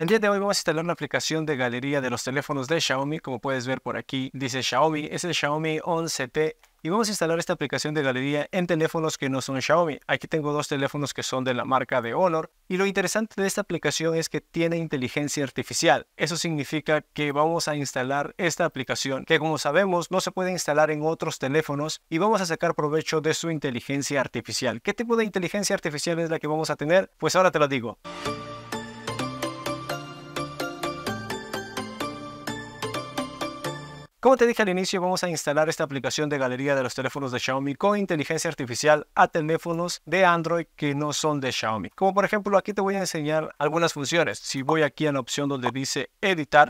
El día de hoy vamos a instalar la aplicación de galería de los teléfonos de Xiaomi. Como puedes ver por aquí dice Xiaomi, es el Xiaomi 11T y vamos a instalar esta aplicación de galería en teléfonos que no son Xiaomi. Aquí tengo dos teléfonos que son de la marca de Honor y lo interesante de esta aplicación es que tiene inteligencia artificial. Eso significa que vamos a instalar esta aplicación que como sabemos no se puede instalar en otros teléfonos y vamos a sacar provecho de su inteligencia artificial. ¿Qué tipo de inteligencia artificial es la que vamos a tener? Pues ahora te lo digo. Como te dije al inicio, vamos a instalar esta aplicación de galería de los teléfonos de Xiaomi con inteligencia artificial a teléfonos de Android que no son de Xiaomi. Como por ejemplo, aquí te voy a enseñar algunas funciones. Si voy aquí a la opción donde dice editar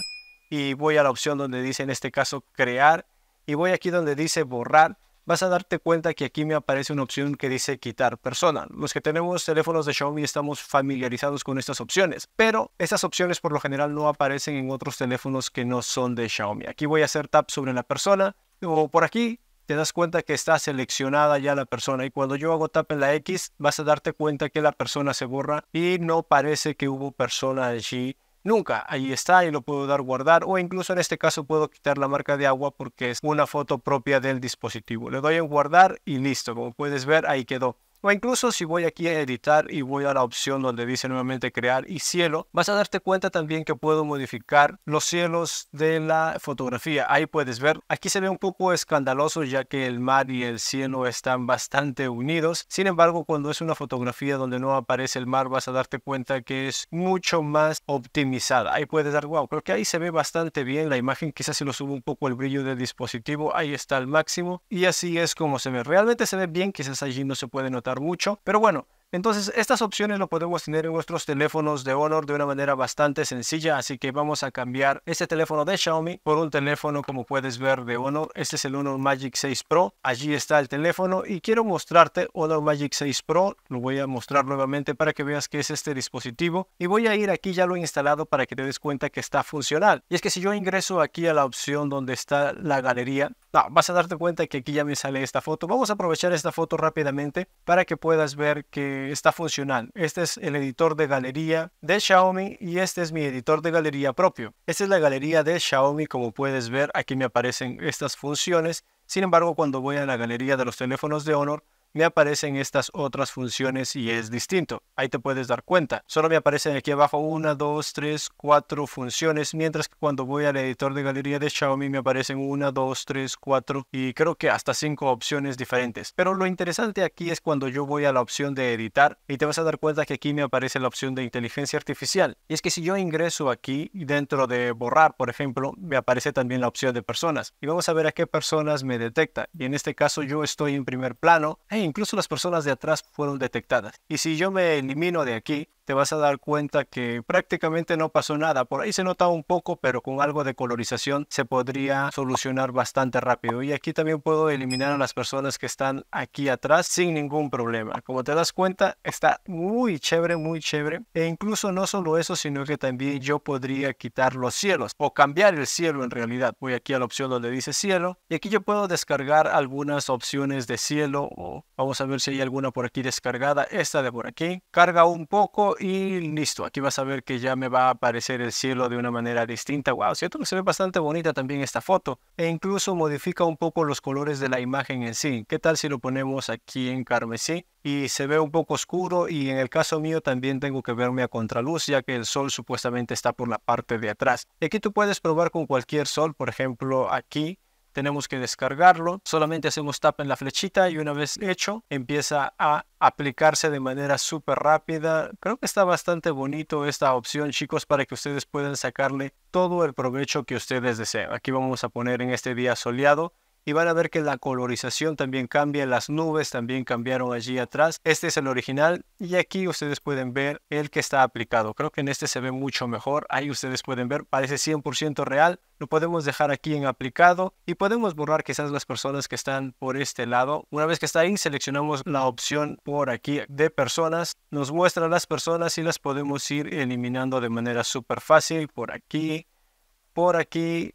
y voy a la opción donde dice en este caso crear y voy aquí donde dice borrar, vas a darte cuenta que aquí me aparece una opción que dice quitar persona. Los que tenemos teléfonos de Xiaomi estamos familiarizados con estas opciones, pero estas opciones por lo general no aparecen en otros teléfonos que no son de Xiaomi. Aquí voy a hacer tap sobre la persona o por aquí te das cuenta que está seleccionada ya la persona y cuando yo hago tap en la X vas a darte cuenta que la persona se borra y no parece que hubo persona allí Nunca, ahí está y lo puedo dar guardar o incluso en este caso puedo quitar la marca de agua porque es una foto propia del dispositivo. Le doy en guardar y listo, como puedes ver ahí quedó. O incluso si voy aquí a editar y voy a la opción donde dice nuevamente crear y cielo, vas a darte cuenta también que puedo modificar los cielos de la fotografía. Ahí puedes ver, aquí se ve un poco escandaloso ya que el mar y el cielo están bastante unidos. Sin embargo, cuando es una fotografía donde no aparece el mar, vas a darte cuenta que es mucho más optimizada. Ahí puedes dar, wow, creo que ahí se ve bastante bien la imagen. Quizás si lo subo un poco el brillo del dispositivo, ahí está al máximo. Y así es como se ve. Realmente se ve bien, quizás allí no se puede notar mucho, pero bueno, entonces, estas opciones lo podemos tener en nuestros teléfonos de Honor de una manera bastante sencilla, así que vamos a cambiar este teléfono de Xiaomi por un teléfono como puedes ver de Honor. Este es el Honor Magic 6 Pro, allí está el teléfono y quiero mostrarte Honor Magic 6 Pro, lo voy a mostrar nuevamente para que veas que es este dispositivo y voy a ir aquí ya lo he instalado para que te des cuenta que está funcional. Y es que si yo ingreso aquí a la opción donde está la galería, vas a darte cuenta que aquí ya me sale esta foto. Vamos a aprovechar esta foto rápidamente para que puedas ver que está funcional. Este es el editor de galería de Xiaomi y este es mi editor de galería propio. Esta es la galería de Xiaomi. Como puedes ver, aquí me aparecen estas funciones. Sin embargo, cuando voy a la galería de los teléfonos de Honor, me aparecen estas otras funciones y es distinto. Ahí te puedes dar cuenta. Solo me aparecen aquí abajo una, dos, tres, cuatro funciones, mientras que cuando voy al editor de galería de Xiaomi me aparecen una, dos, tres, cuatro y creo que hasta cinco opciones diferentes. Pero lo interesante aquí es cuando yo voy a la opción de editar y te vas a dar cuenta que aquí me aparece la opción de inteligencia artificial. Y es que si yo ingreso aquí dentro de borrar, por ejemplo, me aparece también la opción de personas. Y vamos a ver a qué personas me detecta. Y en este caso yo estoy en primer plano incluso las personas de atrás fueron detectadas. Y si yo me elimino de aquí, te vas a dar cuenta que prácticamente no pasó nada. Por ahí se nota un poco, pero con algo de colorización se podría solucionar bastante rápido. Y aquí también puedo eliminar a las personas que están aquí atrás sin ningún problema. Como te das cuenta, está muy chévere, muy chévere. E incluso no solo eso, sino que también yo podría quitar los cielos o cambiar el cielo en realidad. Voy aquí a la opción donde dice cielo y aquí yo puedo descargar algunas opciones de cielo o vamos a ver si hay alguna por aquí descargada. Esta de por aquí. Carga un poco y listo. Aquí vas a ver que ya me va a aparecer el cielo de una manera distinta. Wow, cierto que se ve bastante bonita también esta foto. E incluso modifica un poco los colores de la imagen en sí. ¿Qué tal si lo ponemos aquí en carmesí? Y se ve un poco oscuro y en el caso mío también tengo que verme a contraluz ya que el sol supuestamente está por la parte de atrás. Y aquí tú puedes probar con cualquier sol, por ejemplo aquí tenemos que descargarlo. Solamente hacemos tap en la flechita y una vez hecho empieza a aplicarse de manera súper rápida. Creo que está bastante bonito esta opción chicos para que ustedes puedan sacarle todo el provecho que ustedes deseen. Aquí vamos a poner en este día soleado y van a ver que la colorización también cambia, las nubes también cambiaron allí atrás. Este es el original y aquí ustedes pueden ver el que está aplicado. Creo que en este se ve mucho mejor. Ahí ustedes pueden ver, parece 100% real. Lo podemos dejar aquí en aplicado y podemos borrar quizás las personas que están por este lado. Una vez que está ahí, seleccionamos la opción por aquí de personas. Nos muestra las personas y las podemos ir eliminando de manera súper fácil por aquí, por aquí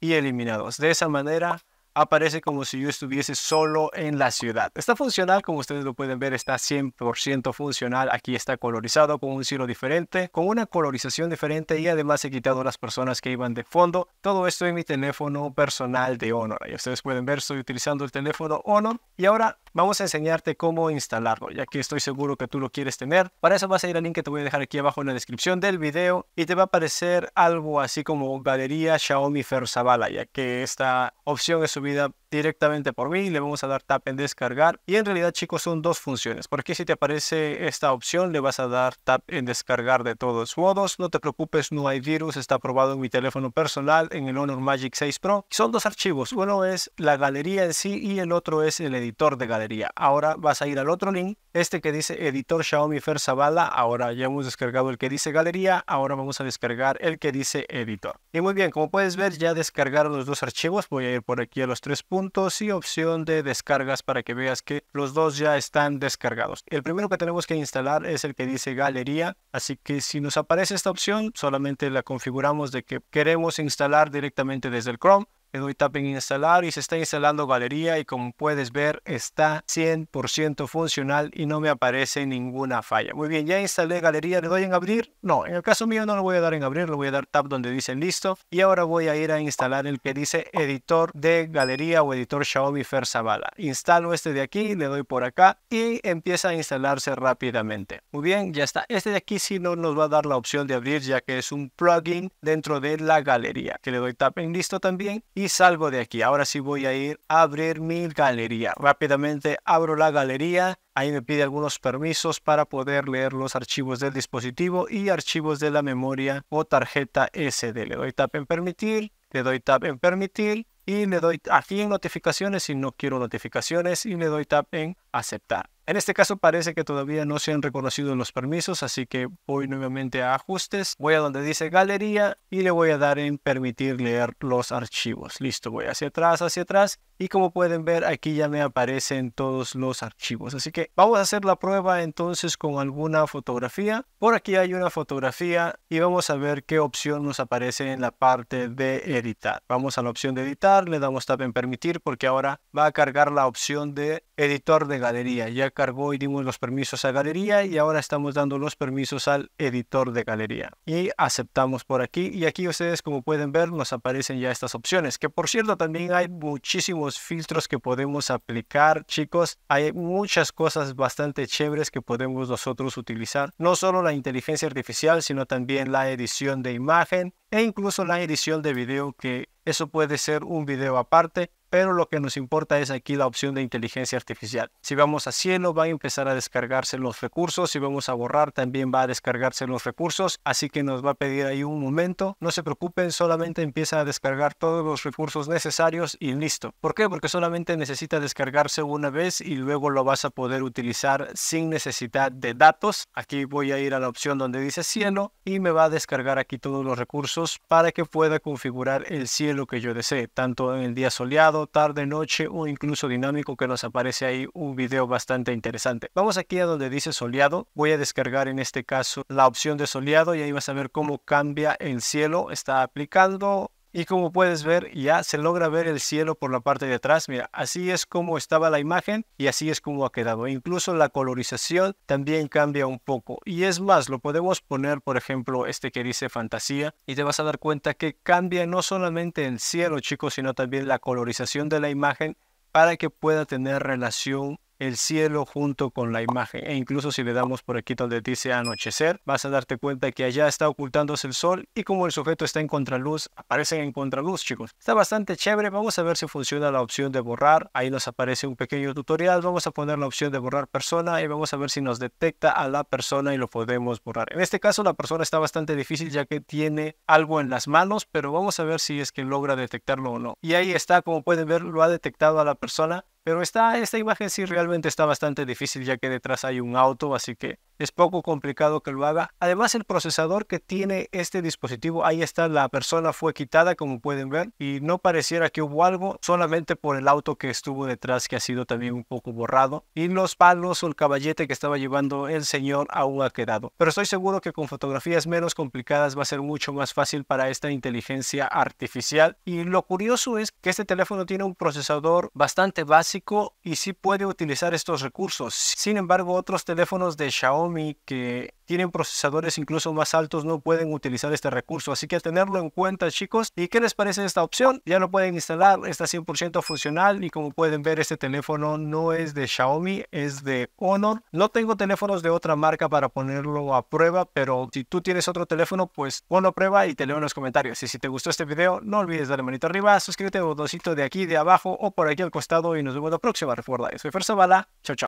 y eliminados. De esa manera aparece como si yo estuviese solo en la ciudad. Está funcional, como ustedes lo pueden ver, está 100% funcional. Aquí está colorizado con un cielo diferente, con una colorización diferente y además he quitado las personas que iban de fondo. Todo esto en mi teléfono personal de Honor. Y ustedes pueden ver, estoy utilizando el teléfono Honor y ahora vamos a enseñarte cómo instalarlo, ya que estoy seguro que tú lo quieres tener. Para eso vas a ir al link que te voy a dejar aquí abajo en la descripción del video y te va a aparecer algo así como Galería Xiaomi Zavala, ya que esta opción es subida directamente por mí, le vamos a dar tap en descargar. Y en realidad chicos son dos funciones, porque si te aparece esta opción le vas a dar tap en descargar de todos modos, no te preocupes, no hay virus, está aprobado en mi teléfono personal, en el Honor Magic 6 Pro, son dos archivos, uno es la galería en sí y el otro es el editor de galería, ahora vas a ir al otro link, este que dice editor Xiaomi Fer Zavala, ahora ya hemos descargado el que dice galería, ahora vamos a descargar el que dice editor. Y muy bien, como puedes ver ya descargaron los dos archivos, voy a ir por aquí a los tres puntos, y opción de descargas para que veas que los dos ya están descargados. El primero que tenemos que instalar es el que dice galería, así que si nos aparece esta opción solamente la configuramos de que queremos instalar directamente desde el Chrome le doy tap en instalar y se está instalando galería y como puedes ver está 100% funcional y no me aparece ninguna falla. Muy bien, ya instalé galería, le doy en abrir. No, en el caso mío no lo voy a dar en abrir, le voy a dar tap donde dice listo y ahora voy a ir a instalar el que dice editor de galería o editor Xiaomi Fer Zavala. Instalo este de aquí, le doy por acá y empieza a instalarse rápidamente. Muy bien, ya está. Este de aquí sí no nos va a dar la opción de abrir ya que es un plugin dentro de la galería que le doy tap en listo también salgo de aquí. Ahora sí voy a ir a abrir mi galería. Rápidamente abro la galería. Ahí me pide algunos permisos para poder leer los archivos del dispositivo y archivos de la memoria o tarjeta SD. Le doy tap en permitir, le doy tap en permitir y le doy aquí en notificaciones si no quiero notificaciones y le doy tap en aceptar. En este caso parece que todavía no se han reconocido los permisos, así que voy nuevamente a ajustes, voy a donde dice galería y le voy a dar en permitir leer los archivos. Listo, voy hacia atrás, hacia atrás y como pueden ver aquí ya me aparecen todos los archivos. Así que vamos a hacer la prueba entonces con alguna fotografía. Por aquí hay una fotografía y vamos a ver qué opción nos aparece en la parte de editar. Vamos a la opción de editar, le damos tap en permitir porque ahora va a cargar la opción de editor de galería. Ya cargó y dimos los permisos a galería y ahora estamos dando los permisos al editor de galería. Y aceptamos por aquí y aquí ustedes como pueden ver nos aparecen ya estas opciones. Que por cierto también hay muchísimos filtros que podemos aplicar chicos. Hay muchas cosas bastante chéveres que podemos nosotros utilizar. No solo la inteligencia artificial sino también la edición de imagen e incluso la edición de video que eso puede ser un video aparte pero lo que nos importa es aquí la opción de inteligencia artificial. Si vamos a cielo va a empezar a descargarse los recursos, si vamos a borrar también va a descargarse los recursos, así que nos va a pedir ahí un momento. No se preocupen, solamente empieza a descargar todos los recursos necesarios y listo. ¿Por qué? Porque solamente necesita descargarse una vez y luego lo vas a poder utilizar sin necesidad de datos. Aquí voy a ir a la opción donde dice cielo y me va a descargar aquí todos los recursos para que pueda configurar el cielo que yo desee, tanto en el día soleado, tarde, noche o incluso dinámico que nos aparece ahí un video bastante interesante. Vamos aquí a donde dice soleado. Voy a descargar en este caso la opción de soleado y ahí vas a ver cómo cambia el cielo. Está aplicando y como puedes ver, ya se logra ver el cielo por la parte de atrás. Mira, así es como estaba la imagen y así es como ha quedado. Incluso la colorización también cambia un poco. Y es más, lo podemos poner, por ejemplo, este que dice fantasía. Y te vas a dar cuenta que cambia no solamente el cielo, chicos, sino también la colorización de la imagen para que pueda tener relación el cielo junto con la imagen. E incluso si le damos por aquí donde dice anochecer, vas a darte cuenta que allá está ocultándose el sol y como el sujeto está en contraluz, aparecen en contraluz, chicos. Está bastante chévere. Vamos a ver si funciona la opción de borrar. Ahí nos aparece un pequeño tutorial. Vamos a poner la opción de borrar persona y vamos a ver si nos detecta a la persona y lo podemos borrar. En este caso la persona está bastante difícil ya que tiene algo en las manos, pero vamos a ver si es que logra detectarlo o no. Y ahí está, como pueden ver, lo ha detectado a la persona Pero está, esta imagen sí realmente está bastante difícil ya que detrás hay un auto, así que es poco complicado que lo haga. Además, el procesador que tiene este dispositivo, ahí está, la persona fue quitada, como pueden ver, y no pareciera que hubo algo, solamente por el auto que estuvo detrás, que ha sido también un poco borrado, y los palos o el caballete que estaba llevando el señor aún ha quedado. Pero estoy seguro que con fotografías menos complicadas va a ser mucho más fácil para esta inteligencia artificial. Y lo curioso es que este teléfono tiene un procesador bastante básico y sí puede utilizar estos recursos. Sin embargo, otros teléfonos de Xiaomi que tienen procesadores incluso más altos no pueden utilizar este recurso. Así que tenerlo en cuenta chicos. ¿Y qué les parece esta opción? Ya lo pueden instalar, está 100% funcional y como pueden ver este teléfono no es de Xiaomi, es de Honor. No tengo teléfonos de otra marca para ponerlo a prueba, pero si tú tienes otro teléfono pues ponlo a prueba y te leo en los comentarios. Y si te gustó este video no olvides darle manito arriba, suscríbete al botoncito de aquí de abajo o por aquí al costado y nos vemos la próxima. Recuerda, soy Bala. chao chao.